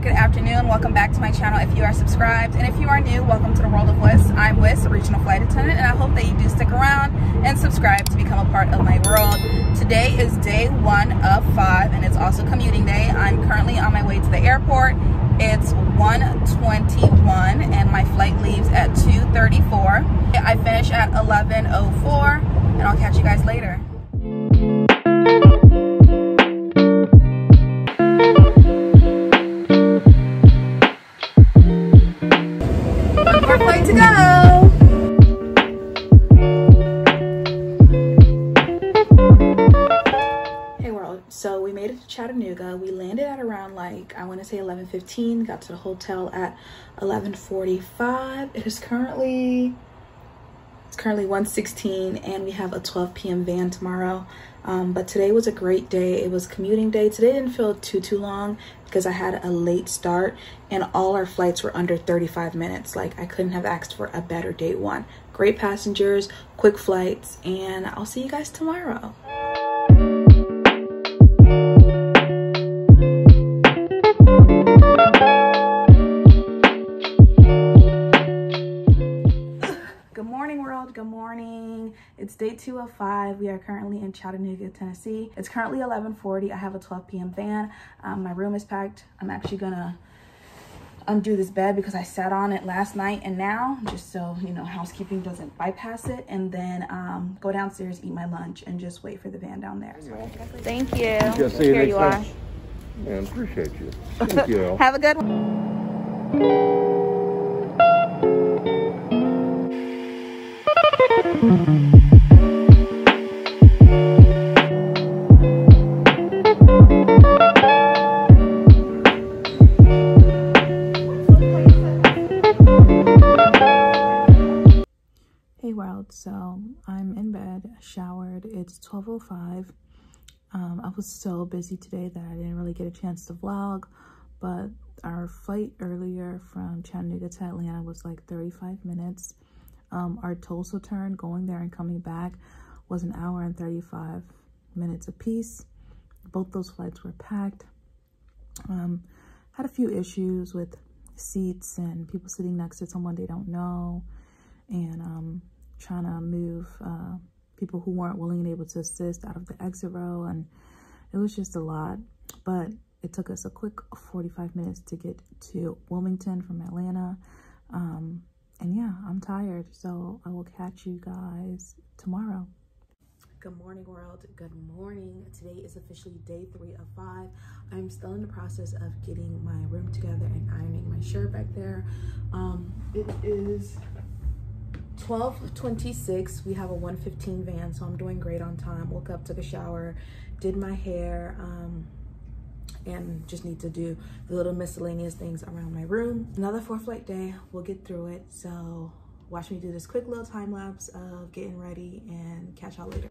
good afternoon. Welcome back to my channel if you are subscribed. And if you are new, welcome to the world of Wis. I'm Wis, a regional flight attendant, and I hope that you do stick around and subscribe to become a part of my world. Today is day one of five, and it's also commuting day. I'm currently on my way to the airport. It's 1.21 and my flight leaves at 2.34. I finish at 11.04 and I'll catch you guys later. Chattanooga. We landed at around like, I want to say 11.15, got to the hotel at 11.45. It is currently, it's currently 1.16 and we have a 12 p.m. van tomorrow. Um, but today was a great day. It was commuting day. Today didn't feel too, too long because I had a late start and all our flights were under 35 minutes. Like I couldn't have asked for a better day one. Great passengers, quick flights, and I'll see you guys tomorrow. It's day two of five. We are currently in chattanooga tennessee. It's currently 11:40. i have a 12 p.m van um, my room is packed. I'm actually gonna undo this bed because i sat on it last night. And now just so you know housekeeping doesn't bypass it. And then um, go downstairs eat my lunch and just wait for the van down there. So thank you. Just here you are. man appreciate you. Thank you. Have a good one showered, it's 12.05. Um, I was so busy today that I didn't really get a chance to vlog, but our flight earlier from Chattanooga to Atlanta was like 35 minutes. Um, our Tulsa turn going there and coming back was an hour and 35 minutes apiece. Both those flights were packed. Um, had a few issues with seats and people sitting next to someone they don't know and um, trying to move uh, people who weren't willing and able to assist out of the exit row. And it was just a lot, but it took us a quick 45 minutes to get to Wilmington from Atlanta. Um, and yeah, I'm tired. So I will catch you guys tomorrow. Good morning, world. Good morning. Today is officially day three of five. I'm still in the process of getting my room together and ironing my shirt back there. Um, it is 12.26. We have a 115 van, so I'm doing great on time. Woke up, took a shower, did my hair. Um, and just need to do the little miscellaneous things around my room. Another four flight day, we'll get through it. So watch me do this quick little time lapse of getting ready and catch y'all later.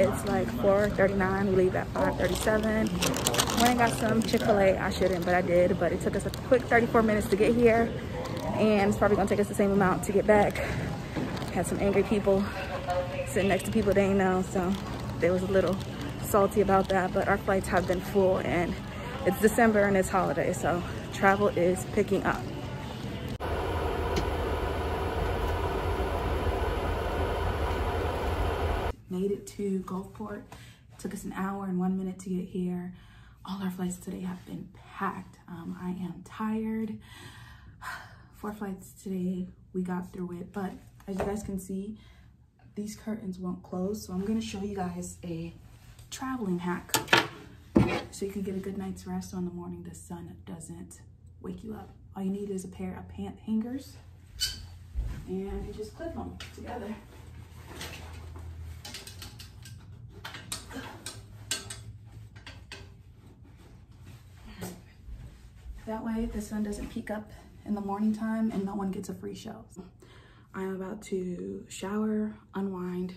It's like 4.39. We leave at 5.37. Went and got some Chick-fil-A. I shouldn't, but I did. But it took us a quick 34 minutes to get here. And it's probably gonna take us the same amount to get back. Had some angry people sitting next to people they ain't know. So they was a little salty about that. But our flights have been full and it's December and it's holiday. So travel is picking up. made it to Gulfport. It took us an hour and one minute to get here. All our flights today have been packed. Um, I am tired. Four flights today, we got through it. But as you guys can see, these curtains won't close. So I'm gonna show you guys a traveling hack so you can get a good night's rest on the morning the sun doesn't wake you up. All you need is a pair of pant hangers and you just clip them together. That way the sun doesn't peek up in the morning time and no one gets a free show. I'm about to shower, unwind,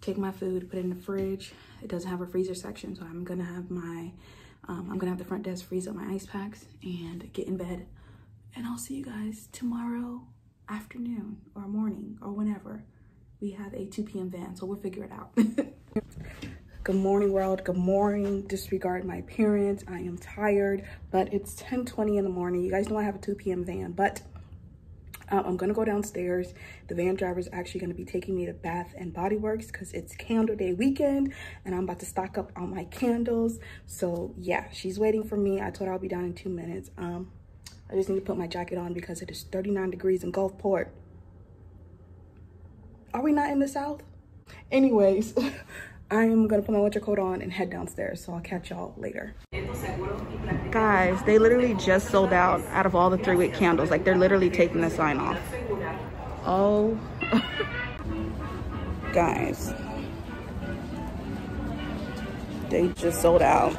take my food, put it in the fridge. It doesn't have a freezer section, so I'm gonna have my, um, I'm gonna have the front desk freeze up my ice packs and get in bed. And I'll see you guys tomorrow afternoon or morning or whenever. We have a 2 p.m. van, so we'll figure it out. Good morning, world. Good morning. Disregard my appearance. I am tired, but it's 10:20 in the morning. You guys know I have a 2 p.m. van, but um, I'm gonna go downstairs. The van driver is actually gonna be taking me to Bath and Body Works because it's candle day weekend and I'm about to stock up on my candles. So yeah, she's waiting for me. I told her I'll be down in two minutes. Um, I just need to put my jacket on because it is 39 degrees in Gulfport. Are we not in the South? Anyways, I'm gonna put my winter coat on and head downstairs. So I'll catch y'all later. Guys, they literally just sold out out of all the three wick candles. Like they're literally taking the sign off. Oh, guys. They just sold out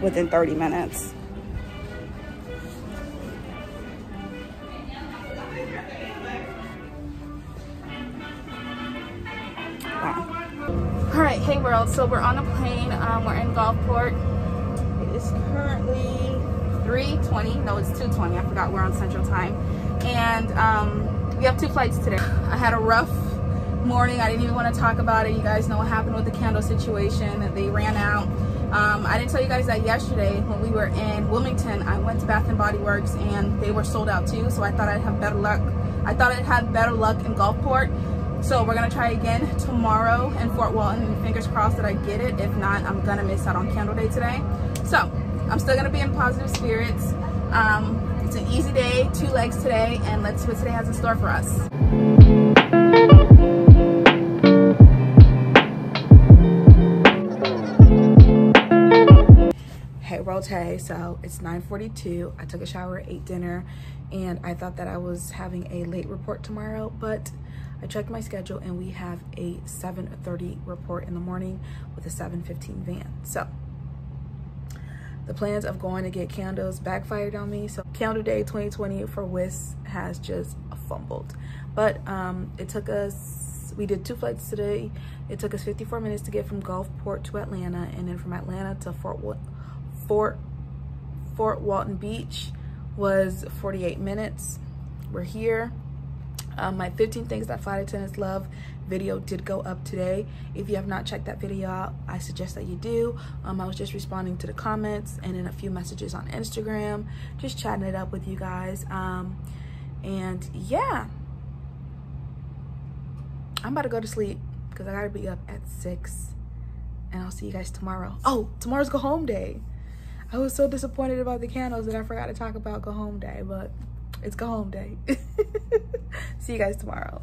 within 30 minutes. All right, hey world. So we're on a plane. Um, we're in Gulfport. It is currently 3:20. No, it's 2:20. I forgot we're on Central Time, and um, we have two flights today. I had a rough morning. I didn't even want to talk about it. You guys know what happened with the candle situation. That They ran out. Um, I didn't tell you guys that yesterday when we were in Wilmington. I went to Bath and Body Works and they were sold out too. So I thought I'd have better luck. I thought I'd have better luck in Gulfport. So we're gonna try again tomorrow in Fort Walton. Fingers crossed that I get it. If not, I'm gonna miss out on Candle Day today. So I'm still gonna be in positive spirits. Um, it's an easy day, two legs today, and let's see what today has in store for us. Hey Rote, so it's 9.42. I took a shower, ate dinner, and I thought that I was having a late report tomorrow, but I checked my schedule and we have a 7.30 report in the morning with a 7.15 van. So the plans of going to get candles backfired on me. So Candle Day 2020 for WIS has just fumbled. But um, it took us, we did two flights today. It took us 54 minutes to get from Gulfport to Atlanta and then from Atlanta to Fort, Fort, Fort Walton Beach was 48 minutes. We're here. Um, my 15 things that flight attendants love video did go up today. If you have not checked that video out, I suggest that you do. Um, I was just responding to the comments and in a few messages on Instagram, just chatting it up with you guys. Um, and yeah, I'm about to go to sleep because I gotta be up at six and I'll see you guys tomorrow. Oh, tomorrow's go home day. I was so disappointed about the candles that I forgot to talk about go home day, but it's go home day. See you guys tomorrow.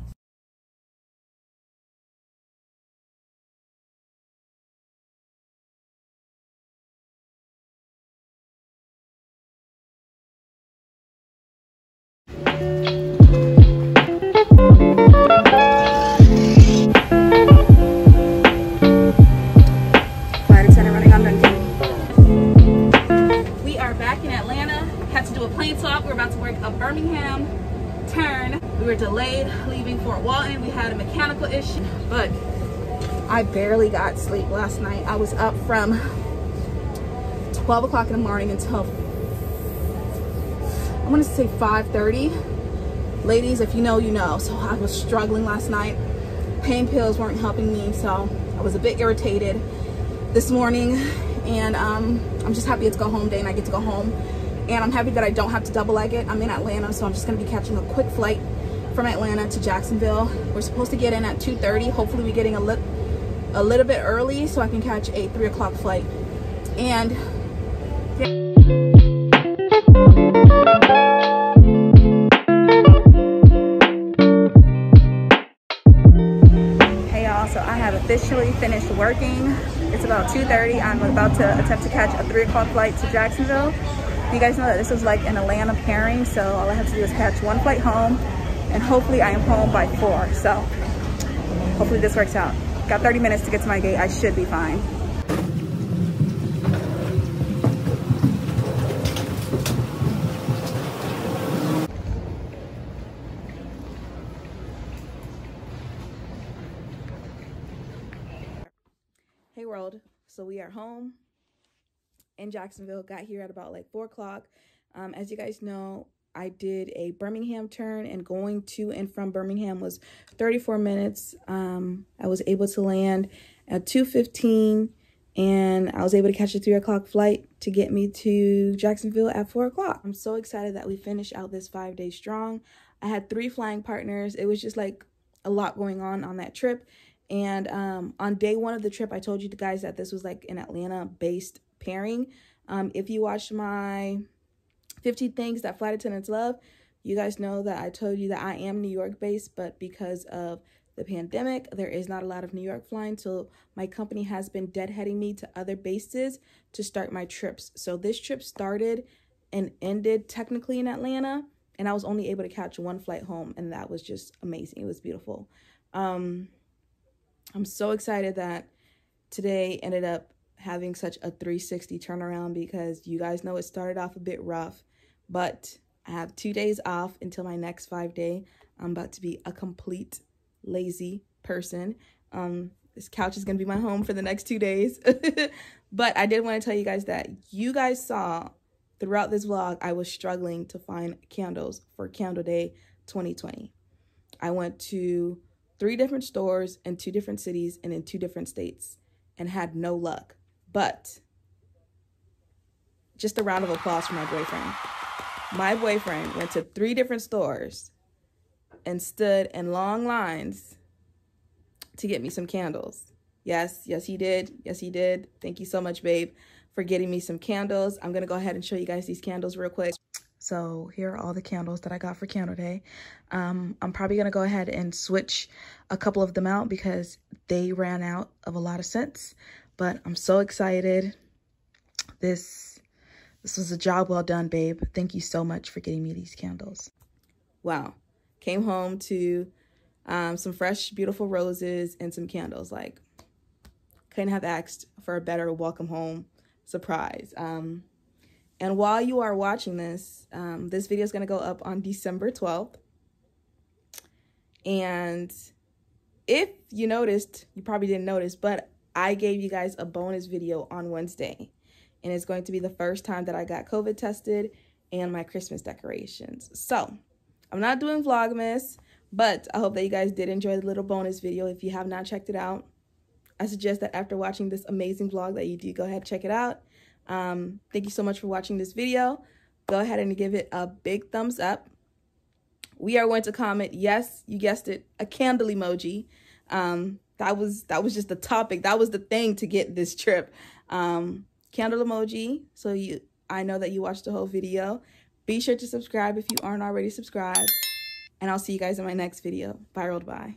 Flight turn. We were delayed leaving Fort Walton. We had a mechanical issue, but I barely got sleep last night. I was up from 12 o'clock in the morning until I want to say 5.30. Ladies, if you know, you know. So I was struggling last night. Pain pills weren't helping me, so I was a bit irritated this morning. And um, I'm just happy it's go home day and I get to go home. And I'm happy that I don't have to double leg it. I'm in Atlanta, so I'm just gonna be catching a quick flight from Atlanta to Jacksonville. We're supposed to get in at 2.30. Hopefully we're getting a, li a little bit early so I can catch a three o'clock flight. And Hey y'all, so I have officially finished working. It's about 2.30. I'm about to attempt to catch a three o'clock flight to Jacksonville you guys know that this is like an Atlanta pairing, so all I have to do is catch one flight home, and hopefully I am home by four. So hopefully this works out. Got 30 minutes to get to my gate. I should be fine. Hey world, so we are home in Jacksonville. Got here at about like four o'clock. Um, as you guys know, I did a Birmingham turn and going to and from Birmingham was 34 minutes. Um, I was able to land at 2.15 and I was able to catch a three o'clock flight to get me to Jacksonville at four o'clock. I'm so excited that we finished out this five days strong. I had three flying partners. It was just like a lot going on on that trip. And um, on day one of the trip, I told you guys that this was like an Atlanta based pairing. Um, if you watched my 50 things that flight attendants love, you guys know that I told you that I am New York based, but because of the pandemic, there is not a lot of New York flying, so my company has been deadheading me to other bases to start my trips. So this trip started and ended technically in Atlanta, and I was only able to catch one flight home, and that was just amazing. It was beautiful. Um, I'm so excited that today ended up having such a 360 turnaround because you guys know it started off a bit rough, but I have two days off until my next five day. I'm about to be a complete lazy person. Um, this couch is going to be my home for the next two days. but I did want to tell you guys that you guys saw throughout this vlog, I was struggling to find candles for Candle Day 2020. I went to three different stores in two different cities and in two different states and had no luck. But just a round of applause for my boyfriend. My boyfriend went to three different stores and stood in long lines to get me some candles. Yes, yes, he did. Yes, he did. Thank you so much, babe, for getting me some candles. I'm going to go ahead and show you guys these candles real quick. So here are all the candles that I got for Candle Day. Um, I'm probably going to go ahead and switch a couple of them out because they ran out of a lot of scents. But I'm so excited. This, this was a job well done, babe. Thank you so much for getting me these candles. Wow. Came home to um, some fresh, beautiful roses and some candles. Like, couldn't have asked for a better welcome home surprise. Um, and while you are watching this, um, this video is going to go up on December 12th. And if you noticed, you probably didn't notice, but I gave you guys a bonus video on Wednesday. And it's going to be the first time that I got COVID tested and my Christmas decorations. So I'm not doing Vlogmas, but I hope that you guys did enjoy the little bonus video. If you have not checked it out, I suggest that after watching this amazing vlog that you do go ahead and check it out. Um, thank you so much for watching this video. Go ahead and give it a big thumbs up. We are going to comment, yes, you guessed it, a candle emoji. Um, that was that was just the topic. That was the thing to get this trip. Um, candle emoji. So you I know that you watched the whole video. Be sure to subscribe if you aren't already subscribed. And I'll see you guys in my next video. Bye, rolled bye.